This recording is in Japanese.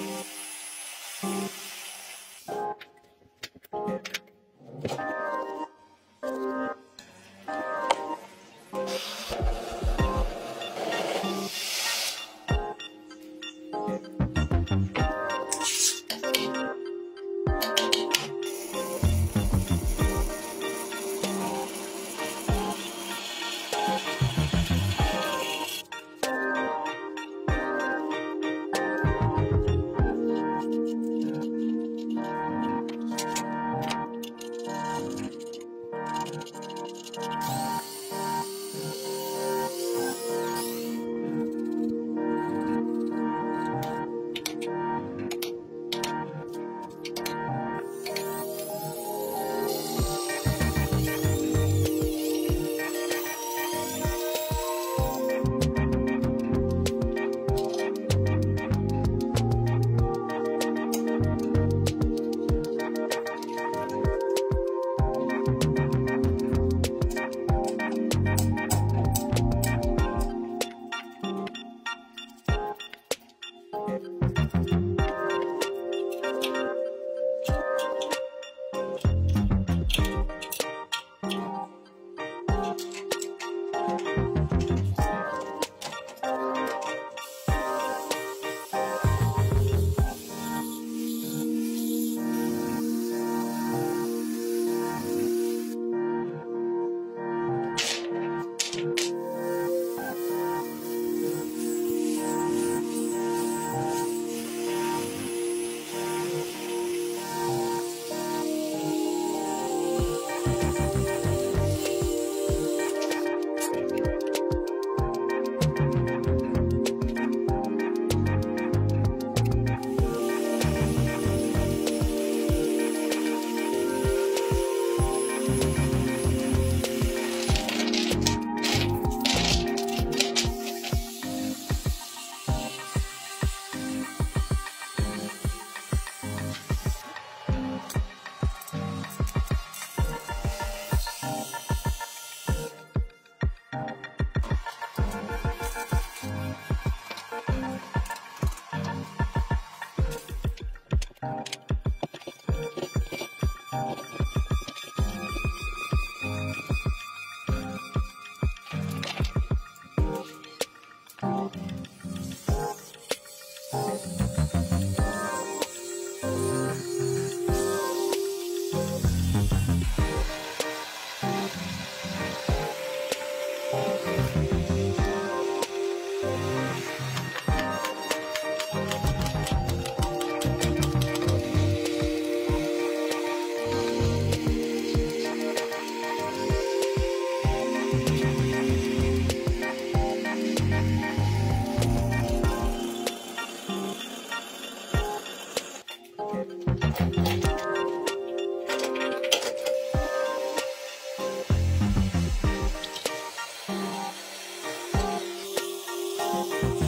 Thank you. you